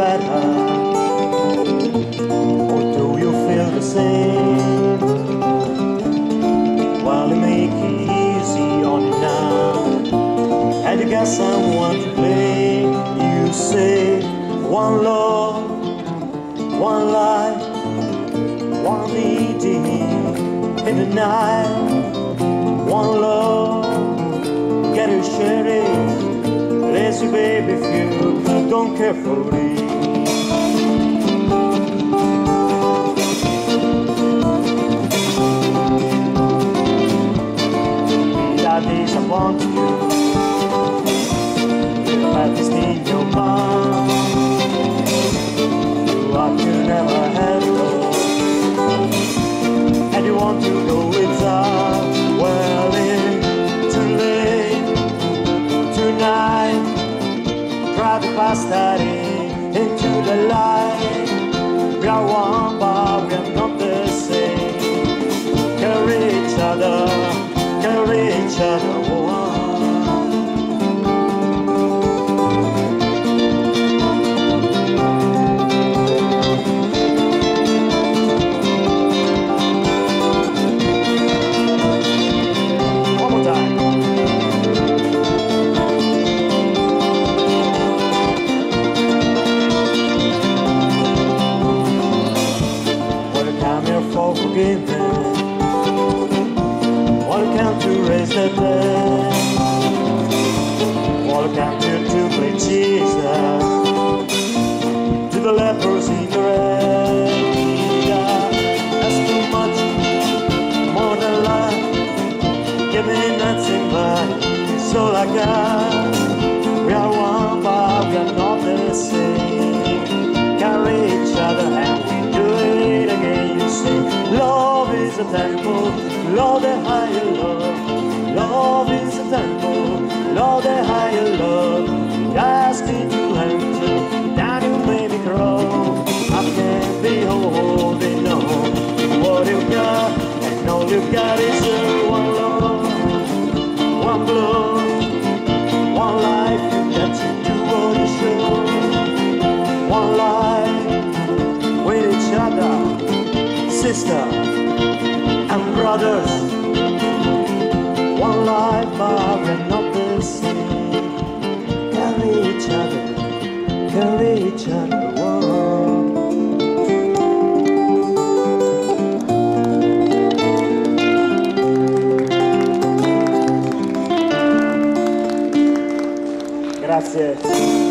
better? Or do you feel the same? Well, you make it easy on you now. And you got someone to blame. You say, one love, one life, one meeting in the night. One love, you don't care for it. I disappoint you your you never had though And you want to go That in Into the light. We are one but we are not the same Carry each other for forgiveness. Welcome to raise the dead. Welcome to to play Jesus. To the lepers in the red. That's too much more than life. Give me nothing but it's all I got. A temple, love the higher love. Love is a temple, love the higher love. You ask me to enter, down you made me grow. I can't be holding on what you got, and all you got is a one love, one blood, one life. You got to do what you should. One life with each other, sister and. One life, but we're not the same. Carry each other, carry each other. Grazie.